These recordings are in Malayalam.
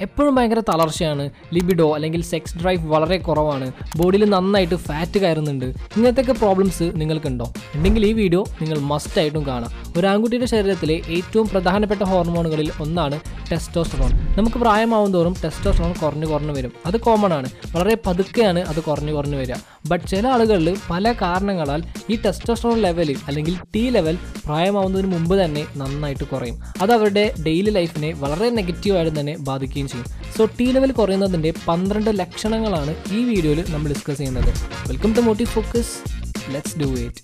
എപ്പോഴും ഭയങ്കര തളർച്ചയാണ് ലിബിഡോ അല്ലെങ്കിൽ സെക്സ് ഡ്രൈവ് വളരെ കുറവാണ് ബോഡിയിൽ നന്നായിട്ട് ഫാറ്റ് കയറുന്നുണ്ട്. ഇങ്ങനത്തെയൊക്കെ പ്രോബ്ലംസ് നിങ്ങൾക്കുണ്ടോ? ഉണ്ടെങ്കിൽ ഈ വീഡിയോ നിങ്ങൾ മസ്റ്റ് ആയിട്ടും കാണാം. ഒരു ആൺകുട്ടിയുടെ ശരീരത്തിലെ ഏറ്റവും പ്രധാനപ്പെട്ട ഹോർമോണുകളിൽ ഒന്നാണ് ടെസ്റ്റോസ്റ്ററോൺ നമുക്ക് പ്രായമാവും തോറും ടെസ്റ്റോസ്റ്ററോൺ കുറഞ്ഞു കുറഞ്ഞു വരും. അത് കോമൺ ആണ്. വളരെ പതുക്കെയാണ് അത് കുറഞ്ഞു കുറഞ്ഞു വരിക. ബട്ട് ചില ആളുകളിൽ പല കാരണങ്ങളാൽ ഈ ടെസ്റ്റോസ്റ്ററോൺ ലെവൽ അല്ലെങ്കിൽ ടി ലെവൽ പ്രായമാവുന്നതിന് മുമ്പ് തന്നെ നന്നായിട്ട് കുറയും. അത് അവരുടെ ഡെയിലി ലൈഫിനെ വളരെ നെഗറ്റീവായിട്ട് തന്നെ ബാധിക്കുകയും ചെയ്യും. സോ ടി ലെവൽ കുറയുന്നതിന്റെ പന്ത്രണ്ട് ലക്ഷണങ്ങളാണ് ഈ വീഡിയോയിൽ നമ്മൾ ഡിസ്കസ് ചെയ്യുന്നത്. Welcome to motive focus let's do it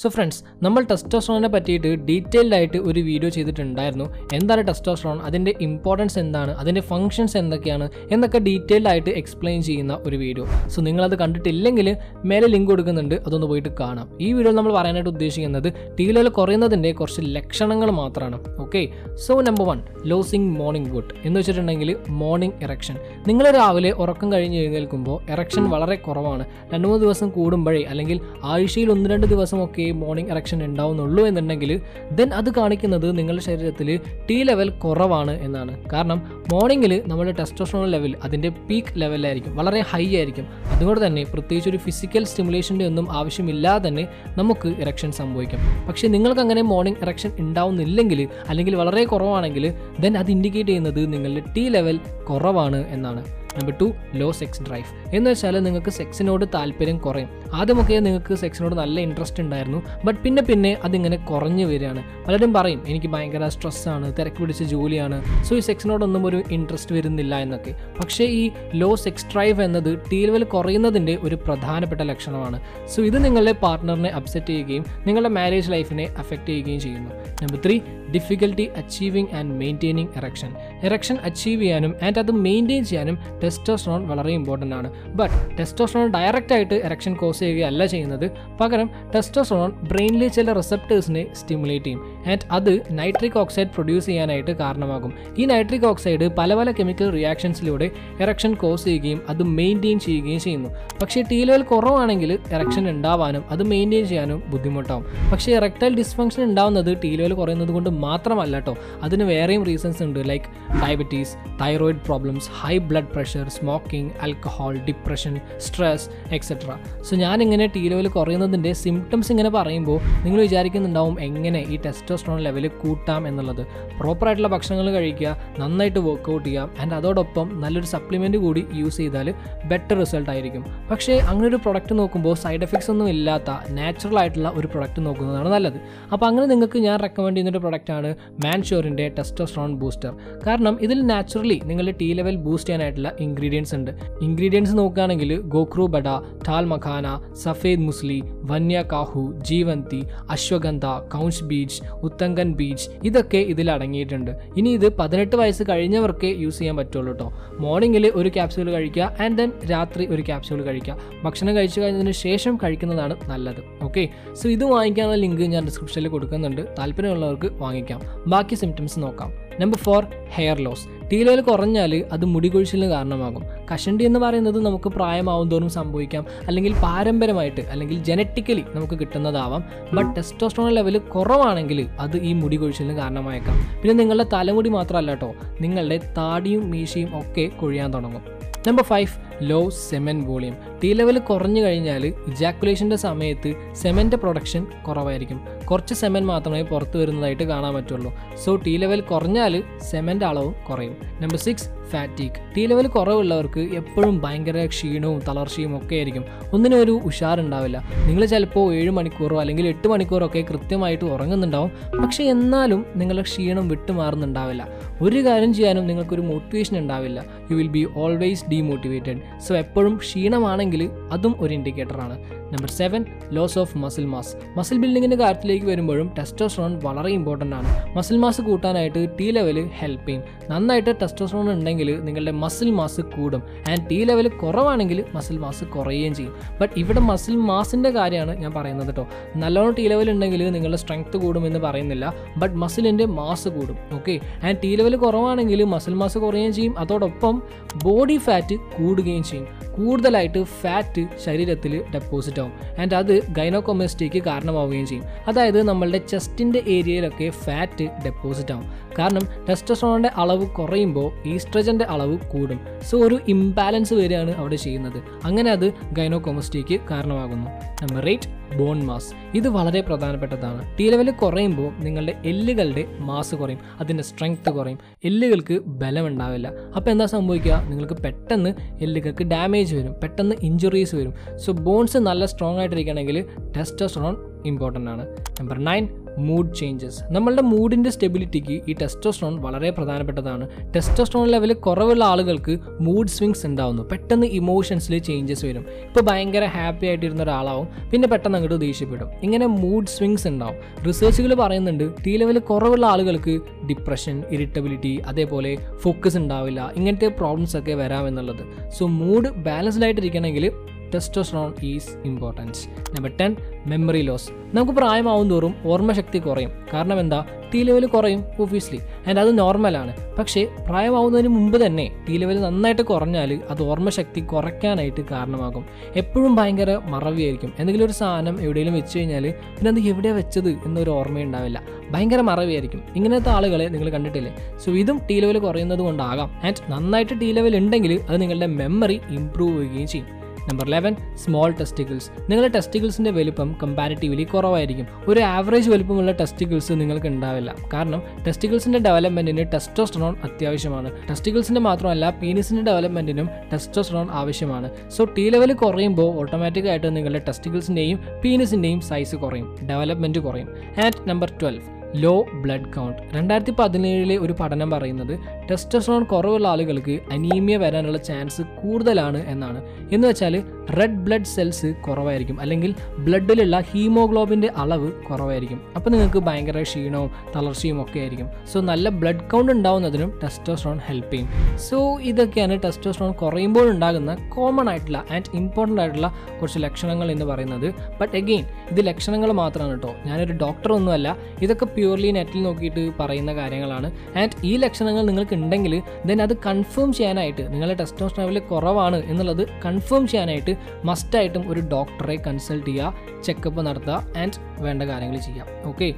so friends നമ്മൾ ടെസ്റ്റോസ്ട്രോണിനെ പറ്റിയിട്ട് ഡീറ്റെയിൽഡ് ആയിട്ട് ഒരു വീഡിയോ ചെയ്തിട്ടുണ്ടായിരുന്നു. എന്താണ് ടെസ്റ്റോസ്ട്രോൺ അതിന്റെ ഇമ്പോർട്ടൻസ് എന്താണ്? അതിന്റെ ഫങ്ഷൻസ് എന്തൊക്കെയാണ്? എന്നൊക്കെ ഡീറ്റെയിൽഡ് ആയിട്ട് എക്സ്പ്ലെയിൻ ചെയ്യുന്ന ഒരു വീഡിയോ സോ നിങ്ങളത് കണ്ടിട്ടില്ലെങ്കിൽ മേലെ ലിങ്ക് കൊടുക്കുന്നുണ്ട്. അതൊന്ന് പോയിട്ട് കാണാം. ഈ വീഡിയോ നമ്മൾ പറയാനായിട്ട് ഉദ്ദേശിക്കുന്നത് ടി ലെവൽ കുറയുന്നതിന്റെ കുറച്ച് ലക്ഷണങ്ങൾ മാത്രമാണ്. Okay so number one losing morning good എന്ന് വെച്ചിട്ടുണ്ടെങ്കിൽ മോർണിംഗ് എറക്ഷൻ നിങ്ങൾ രാവിലെ ഉറക്കം കഴിഞ്ഞ് എഴുന്നേൽക്കുമ്പോൾ എറക്ഷൻ വളരെ കുറവാണ്. രണ്ട് മൂന്ന് ദിവസം കൂടുമ്പോഴേ അല്ലെങ്കിൽ ആഴ്ചയിൽ ഒന്ന് രണ്ട് ദിവസമൊക്കെ മോർണിംഗ് എറക്ഷൻ ഉണ്ടാവുന്നുള്ളൂ എന്നുണ്ടെങ്കിൽ ദെൻ അത് കാണിക്കുന്നത് നിങ്ങളുടെ ശരീരത്തിൽ ടി ലെവൽ കുറവാണ് എന്നാണ്. കാരണം മോർണിംഗിൽ നമ്മുടെ ടെസ്റ്റോസ്ട്രോൺ ലെവൽ അതിന്റെ പീക്ക് ലെവലായിരിക്കും വളരെ ഹൈ ആയിരിക്കും. അതുകൊണ്ട് തന്നെ പ്രത്യേകിച്ച് ഒരു ഫിസിക്കൽ സ്റ്റിമുലേഷന്റെ ഒന്നും ആവശ്യമില്ലാതെ തന്നെ നമുക്ക് ഇറക്ഷൻ സംഭവിക്കാം. പക്ഷേ നിങ്ങൾക്ക് അങ്ങനെ മോർണിംഗ് ഇറക്ഷൻ ഉണ്ടാവുന്നില്ലെങ്കിൽ അല്ലെങ്കിൽ വളരെ കുറവാണെങ്കിൽ ദെൻ അത് ഇൻഡിക്കേറ്റ് ചെയ്യുന്നത് നിങ്ങളുടെ ടി ലെവൽ കുറവാണ് എന്നാണ്. Number two low sex drive എന്ന് വെച്ചാൽ നിങ്ങൾക്ക് സെക്സിനോട് താല്പര്യം കുറയും. ആദ്യമൊക്കെ നിങ്ങൾക്ക് സെക്സിനോട് നല്ല ഇൻട്രസ്റ്റ് ഉണ്ടായിരുന്നു. ബട്ട് പിന്നെ പിന്നെ അതിങ്ങനെ കുറഞ്ഞു വരികയാണ്. പലരും പറയും എനിക്ക് ഭയങ്കര സ്ട്രെസ്സാണ് തിരക്ക് പിടിച്ച ജോലിയാണ്. സോ ഈ സെക്സിനോടൊന്നും ഒരു ഇൻട്രസ്റ്റ് വരുന്നില്ല എന്നൊക്കെ. പക്ഷേ ഈ ലോ സെക്സ് ഡ്രൈവ് എന്നത് ടി ലെവൽ കുറയുന്നതിന്റെ ഒരു പ്രധാനപ്പെട്ട ലക്ഷണമാണ്. സോ ഇത് നിങ്ങളുടെ പാർട്ട്ണറിനെ അപ്സെറ്റ് ചെയ്യുകയും നിങ്ങളുടെ മാരേജ് ലൈഫിനെ അഫക്റ്റ് ചെയ്യുകയും ചെയ്യുന്നു. Number three difficulty achieving and maintaining erection erection achieve ചെയ്യാനും ആൻഡ് അത് മെയിന്റെയിൻ ചെയ്യാനും ടെസ്റ്റോസ്ട്രോൺ വളരെ ഇമ്പോർട്ടന്റ് ആണ്. ബട്ട് ടെസ്റ്റോസ്ട്രോൺ ഡയറക്റ്റ് ആയിട്ട് എറക്ഷൻ കോസ് ചെയ്യുകയല്ല ചെയ്യുന്നത്. പകരം ടെസ്റ്റോസ്ട്രോൺ ബ്രെയിനിലെ ചില റിസപ്റ്റേഴ്സിനെ സ്റ്റിമുലേറ്റ് ചെയ്യും. ആൻഡ് അത് നൈട്രിക് ഓക്സൈഡ് പ്രൊഡ്യൂസ് ചെയ്യാനായിട്ട് കാരണമാകും. ഈ നൈട്രിക് ഓക്സൈഡ് പല പല കെമിക്കൽ റിയാക്ഷൻസിലൂടെ എറക്ഷൻ കോസ് ചെയ്യുകയും അത് മെയിന്റെയിൻ ചെയ്യുകയും ചെയ്യുന്നു. പക്ഷേ ടി ലെവൽ കുറവാണെങ്കിൽ എറക്ഷൻ ഉണ്ടാവാനും അത് മെയിന്റെയിൻ ചെയ്യാനും ബുദ്ധിമുട്ടാവും. പക്ഷേ എറക്ടൈൽ ഡിസ്ഫങ്ഷൻ ഉണ്ടാവുന്നത് ടി ലെവൽ കുറയുന്നത് കൊണ്ട് മാത്രമല്ല കേട്ടോ അതിന് വേറെയും റീസൺസ് ഉണ്ട്. Like diabetes thyroid problems high blood pressure smoking alcohol depression stress etcetera so ഞാനിങ്ങനെ ടി ലെവൽ കുറയുന്നതിന്റെ സിംറ്റംസ് ഇങ്ങനെ പറയുമ്പോൾ നിങ്ങൾ വിചാരിക്കുന്നുണ്ടാവും എങ്ങനെ ഈ ടെസ്റ്റോസ്ട്രോൺ ലെവൽ കൂട്ടാം എന്നുള്ളത്. പ്രോപ്പറായിട്ടുള്ള ഭക്ഷണങ്ങൾ കഴിക്കുക നന്നായിട്ട് വർക്കൗട്ട് ചെയ്യാം ആൻഡ് അതോടൊപ്പം നല്ലൊരു സപ്ലിമെന്റ് കൂടി യൂസ് ചെയ്താൽ ബെറ്റർ റിസൾട്ട് ആയിരിക്കും. പക്ഷേ അങ്ങനെ ഒരു പ്രൊഡക്റ്റ് നോക്കുമ്പോൾ സൈഡ് എഫക്ട്സ് ഒന്നും ഇല്ലാത്ത നാച്ചുറൽ ആയിട്ടുള്ള ഒരു പ്രൊഡക്റ്റ് നോക്കുന്നതാണ് നല്ലത്. അപ്പോൾ അങ്ങനെ നിങ്ങൾക്ക് ഞാൻ റെക്കമെൻഡ് ചെയ്യുന്ന ഒരു പ്രൊഡക്റ്റാണ് മാൻഷോറിന്റെ ടെസ്റ്റോസ്ട്രോൺ ബൂസ്റ്റർ കാരണം ഇതിൽ നാച്ചുറലി നിങ്ങളുടെ ടീ ലെവൽ ബൂസ്റ്റ് ചെയ്യാനായിട്ടുള്ള ഇൻഗ്രീഡിയൻസ് ഉണ്ട്. ഇൻഗ്രീഡിയൻസ് നോക്കുകയാണെങ്കിൽ ഗോക്രു ബഡ ടാൽ മഖാന സഫേദ് മുസ്ലി വന്യ കാഹു ജീവന്തി അശ്വഗന്ധ കൗൺസ് ബീച്ച് ഉത്തങ്കൻ ബീച്ച്. ഇതൊക്കെ ഇതിൽ അടങ്ങിയിട്ടുണ്ട്. ഇനി ഇത് പതിനെട്ട് വയസ്സ് കഴിഞ്ഞവർക്ക് യൂസ് ചെയ്യാൻ പറ്റുള്ളൂ കേട്ടോ മോർണിംഗിൽ ഒരു ക്യാപ്സ്യൂൾ കഴിക്കുക ആൻഡ് ദെൻ രാത്രി ഒരു ക്യാപ്സ്യൂൾ കഴിക്കുക. ഭക്ഷണം കഴിച്ചു കഴിഞ്ഞതിന് ശേഷം കഴിക്കുന്നതാണ് നല്ലത്. ഓക്കെ? സോ ഇത് വാങ്ങിക്കാനുള്ള ലിങ്ക് ഞാൻ ഡിസ്ക്രിപ്ഷനിൽ കൊടുക്കുന്നുണ്ട്. താല്പര്യമുള്ളവർക്ക് വാങ്ങിക്കാം. ബാക്കി സിംറ്റംസ് നോക്കാം. Number four hair loss T level കുറഞ്ഞാൽ അത് മുടി കൊഴിച്ചിലിന് കാരണമാകും. കഷണ്ടി എന്ന് പറയുന്നത് നമുക്ക് പ്രായമാവും തോറും സംഭവിക്കാം. അല്ലെങ്കിൽ പാരമ്പര്യമായിട്ട് അല്ലെങ്കിൽ ജനറ്റിക്കലി നമുക്ക് കിട്ടുന്നതാവാം. ബട്ട് ടെസ്റ്റോസ്ട്രോൺ ലെവൽ കുറവാണെങ്കിൽ അത് ഈ മുടി കൊഴിച്ചിലിന് കാരണമായേക്കാം. പിന്നെ നിങ്ങളുടെ തലമുടി മാത്രമല്ല കേട്ടോ നിങ്ങളുടെ താടിയും മീശയും ഒക്കെ കൊഴിയാൻ തുടങ്ങും. Number five low semen volume T level കുറഞ്ഞു കഴിഞ്ഞാൽ ഇജാക്കുലേഷന്റെ സമയത്ത് സെമന്റെ പ്രൊഡക്ഷൻ കുറവായിരിക്കും. കുറച്ച് സെമൻ മാത്രമേ പുറത്ത് വരുന്നതായിട്ട് കാണാൻ പറ്റുള്ളൂ. സോ ടി ലെവൽ കുറഞ്ഞാൽ സെമന്റെ അളവും കുറയും. Number six fatigue T level കുറവുള്ളവർക്ക് എപ്പോഴും ഭയങ്കര ക്ഷീണവും തളർച്ചയും ഒക്കെ ആയിരിക്കും. ഒന്നിനും ഒരു ഉഷാറുണ്ടാവില്ല. നിങ്ങൾ ചിലപ്പോൾ ഏഴ് മണിക്കൂറോ അല്ലെങ്കിൽ എട്ട് മണിക്കൂറോ ഒക്കെ കൃത്യമായിട്ട് ഉറങ്ങുന്നുണ്ടാവും. പക്ഷേ എന്നാലും നിങ്ങളുടെ ക്ഷീണം വിട്ടുമാറുന്നുണ്ടാവില്ല. ഒരു കാര്യം ചെയ്യാനും നിങ്ങൾക്കൊരു മോട്ടിവേഷൻ ഉണ്ടാവില്ല. You will be always demotivated so എപ്പോഴും ക്ഷീണമാണെങ്കിൽ അതും ഒരു ഇൻഡിക്കേറ്ററാണ് number seven loss of muscle mass muscle ബിൽഡിങ്ങിന്റെ കാര്യത്തിലേക്ക് വരുമ്പോഴും ടെസ്റ്റോസ്ട്രോൺ വളരെ ഇമ്പോർട്ടന്റ് ആണ്. മസിൽ മാസ് കൂട്ടാനായിട്ട് ടി ലെവൽ ഹെൽപ്പ് ചെയ്യും. നന്നായിട്ട് ടെസ്റ്റോസ്ട്രോൺ ഉണ്ടെങ്കിൽ നിങ്ങളുടെ മസിൽ മാസ് കൂടും. ആൻഡ് ടി ലെവൽ കുറവാണെങ്കിൽ മസിൽ മാസ് കുറയുകയും ചെയ്യും. ബട്ട് ഇവിടെ മസിൽ മാസിന്റെ കാര്യമാണ് ഞാൻ പറയുന്നത് കേട്ടോ നല്ലോണം ടി ലെവൽ ഉണ്ടെങ്കിൽ നിങ്ങളുടെ സ്ട്രെങ്ത് കൂടുമെന്ന് പറയുന്നില്ല. ബട്ട് മസിലിന്റെ മാസ് കൂടും. ഓക്കെ ആൻഡ് ടി ലെവൽ കുറവാണെങ്കിൽ മസിൽ മാസ് കുറയുകയും ചെയ്യും. അതോടൊപ്പം ബോഡി ഫാറ്റ് കൂടുകയും ചെയ്യും. കൂടുതലായിട്ട് ഫാറ്റ് ശരീരത്തിൽ ഡെപ്പോസിറ്റ് ആവും. ആൻഡ് അത് ഗൈനോകൊമസ്റ്റിക്ക് കാരണമാവുകയും ചെയ്യും. അതായത് നമ്മളുടെ ചെസ്റ്റിന്റെ ഏരിയയിലൊക്കെ ഫാറ്റ് ഡെപ്പോസിറ്റ് ആവും. കാരണം ടെസ്റ്റസ്ട്രോണിന്റെ അളവ് കുറയുമ്പോൾ ഈസ്ട്രജന്റെ അളവ് കൂടും. സോ ഒരു ഇംബാലൻസ് വരികയാണ് അവിടെ ചെയ്യുന്നത്. അങ്ങനെ അത് ഗൈനോകൊമസ്റ്റിക്ക് കാരണമാകുന്നു. നമ്പർ എയ്റ്റ് ബോൺ മാസ് ഇത് വളരെ പ്രധാനപ്പെട്ടതാണ്. ടി ലെവൽ കുറയുമ്പോൾ നിങ്ങളുടെ എല്ലുകളുടെ മാസ് കുറയും. അതിന്റെ സ്ട്രെങ്ത് കുറയും. എല്ലുകൾക്ക് ബലം ഉണ്ടാവില്ല. അപ്പോൾ എന്താ സംഭവിക്കുക? നിങ്ങൾക്ക് പെട്ടെന്ന് എല്ലുകൾക്ക് ഡാമേജ് വരും. പെട്ടെന്ന് ഇഞ്ചുറീസ് വരും. സോ ബോൺസ് നല്ല സ്ട്രോങ് ആയിട്ടിരിക്കണമെങ്കിൽ ടെസ്റ്റോസ്ട്രോൺ ഇമ്പോർട്ടന്റ് ആണ്. നമ്പർ നയൻ മൂഡ് ചേഞ്ചസ് നമ്മളുടെ മൂഡിന്റെ സ്റ്റെബിലിറ്റിക്ക് ഈ ടെസ്റ്റോസ്ട്രോൺ വളരെ പ്രധാനപ്പെട്ടതാണ്. ടെസ്റ്റോസ്ട്രോൺ ലെവൽ കുറവുള്ള ആളുകൾക്ക് മൂഡ് സ്വിങ്സ് ഉണ്ടാവുന്നു. പെട്ടെന്ന് ഇമോഷൻസിൽ ചേഞ്ചസ് വരും. ഇപ്പോൾ ഭയങ്കര ഹാപ്പി ആയിട്ടിരുന്ന ഒരാളാവും പിന്നെ പെട്ടെന്ന് അങ്ങോട്ട് ദേഷ്യപ്പെടും. ഇങ്ങനെ മൂഡ് സ്വിങ്സ് ഉണ്ടാവും. റിസർച്ചുകൾ പറയുന്നുണ്ട് ടി ലെവൽ കുറവുള്ള ആളുകൾക്ക് ഡിപ്രഷൻ ഇറിറ്റബിലിറ്റി അതേപോലെ ഫോക്കസ് ഉണ്ടാവില്ല ഇങ്ങനത്തെ പ്രോബ്ലംസ് ഒക്കെ വരാമെന്നുള്ളത് so mood balanced ആയിട്ടിരിക്കണമെങ്കിൽ testosterone is importance number ten memory loss നമുക്ക് പ്രായമാവും തോറും ഓർമ്മശക്തി കുറയും. കാരണം എന്താ? ടി ലെവൽ കുറയും ഒബ്വിയസ്ലി ആൻഡ് അത് നോർമലാണ് പക്ഷേ പ്രായമാവുന്നതിന് മുമ്പ് തന്നെ ടി ലെവൽ നന്നായിട്ട് കുറഞ്ഞാൽ അത് ഓർമ്മശക്തി കുറയ്ക്കാനായിട്ട് കാരണമാകും. എപ്പോഴും ഭയങ്കര മറവിയായിരിക്കും. എന്തെങ്കിലും ഒരു സാധനം എവിടെയെങ്കിലും വെച്ച് കഴിഞ്ഞാൽ പിന്നെ അത് എവിടെ വെച്ചത് എന്നൊരു ഓർമ്മയുണ്ടാവില്ല. ഭയങ്കര മറവിയായിരിക്കും. ഇങ്ങനത്തെ ആളുകളെ നിങ്ങൾ കണ്ടിട്ടില്ലേ? സോ ഇതും ടി ലെവൽ കുറയുന്നത് കൊണ്ടാകാം. ആൻഡ് നന്നായിട്ട് ടി ലെവൽ ഉണ്ടെങ്കിൽ അത് നിങ്ങളുടെ മെമ്മറി ഇമ്പ്രൂവ് ചെയ്യുകയും ചെയ്യും. നമ്പർ ലെവൻ സ്മോൾ ടെസ്റ്റിക്കിൾസ് നിങ്ങളുടെ ടെസ്റ്റിക്കിൾസിന്റെ വലിപ്പം കമ്പാരിറ്റീവ്ലി കുറവായിരിക്കും. ഒരു ആവറേജ് വലിപ്പമുള്ള ടെസ്റ്റിക്കിൾസ് നിങ്ങൾക്ക് ഉണ്ടാവില്ല. കാരണം ടെസ്റ്റിക്കിൾസിന്റെ ഡെവലപ്മെന്റിന് ടെസ്റ്റോസ്ട്രോൺ അത്യാവശ്യമാണ്. ടെസ്റ്റിക്കിൾസിന്റെ മാത്രമല്ല പീനിസിന്റെ ഡെവലപ്മെന്റിനും ടെസ്റ്റോസ്ട്രോൺ ആവശ്യമാണ്. സോ ടി ലെവൽ കുറയുമ്പോൾ ഓട്ടോമാറ്റിക്കായിട്ട് നിങ്ങളുടെ ടെസ്റ്റിക്കിൾസിന്റെയും പീനിസിന്റെയും സൈസ് കുറയും. ഡെവലപ്മെന്റ് കുറയും. And number twelve low blood count. രണ്ടായിരത്തി പതിനേഴിലെ ഒരു പഠനം പറയുന്നത് ടെസ്റ്റസ്ട്രോൺ കുറവുള്ള ആളുകൾക്ക് അനീമിയ വരാനുള്ള ചാൻസ് കൂടുതലാണ് എന്നാണ്. എന്ന് വെച്ചാൽ റെഡ് ബ്ലഡ് സെൽസ് കുറവായിരിക്കും. അല്ലെങ്കിൽ ബ്ലഡിലുള്ള ഹീമോഗ്ലോബിന്റെ അളവ് കുറവായിരിക്കും. അപ്പോൾ നിങ്ങൾക്ക് ഭയങ്കര ക്ഷീണവും തളർച്ചയും ഒക്കെ ആയിരിക്കും. സോ നല്ല ബ്ലഡ് കൗണ്ട് ഉണ്ടാവുന്നതിനും ടെസ്റ്റോസ്ട്രോൺ ഹെൽപ്പ് ചെയ്യും. സോ ഇതൊക്കെയാണ് ടെസ്റ്റോസ്ട്രോൺ കുറയുമ്പോൾ ഉണ്ടാകുന്ന കോമൺ ആയിട്ടുള്ള ആൻഡ് ഇമ്പോർട്ടന്റ് ആയിട്ടുള്ള കുറച്ച് ലക്ഷണങ്ങൾ എന്ന് പറയുന്നത്. ബട്ട് എഗെയിൻ ഇത് ലക്ഷണങ്ങൾ മാത്രമാണ് കേട്ടോ ഞാനൊരു ഡോക്ടർ ഒന്നുമല്ല. ഇതൊക്കെ പ്യൂർലി നെറ്റിൽ നോക്കിയിട്ട് പറയുന്ന കാര്യങ്ങളാണ്. ആൻഡ് ഈ ലക്ഷണങ്ങൾ നിങ്ങൾക്ക് ഉണ്ടെങ്കിൽ ദെൻ അത് കൺഫേം ചെയ്യാനായിട്ട് നിങ്ങളുടെ ടെസ്റ്റോസ്ട്രോൺ ലെവൽ കുറവാണ് എന്നുള്ളത് കൺഫേം ചെയ്യാനായിട്ട് മസ്റ്റായിട്ടും ഒരു ഡോക്ടറെ കൺസൾട്ട് ചെയ്യുക ചെക്കപ്പ് നടത്തുക ആൻഡ് വേണ്ട കാര്യങ്ങൾ ചെയ്യാം okay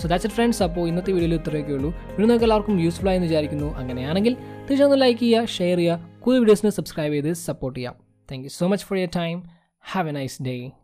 so that's it friends അപ്പോൾ ഇന്നത്തെ വീഡിയോയിൽ ഇത്രയൊക്കെ ഉള്ളൂ. വീഡിയോ നിങ്ങൾക്ക് എല്ലാവർക്കും യൂസ്ഫുൾ ആയെന്ന് വിചാരിക്കുന്നു. അങ്ങനെയാണെങ്കിൽ തീർച്ചയായും ലൈക്ക് ചെയ്യുക ഷെയർ ചെയ്യുക കൂടുതൽ വീഡിയോസിന് സബ്സ്ക്രൈബ് ചെയ്ത് സപ്പോർട്ട് ചെയ്യാം thank you so much for your time have a nice day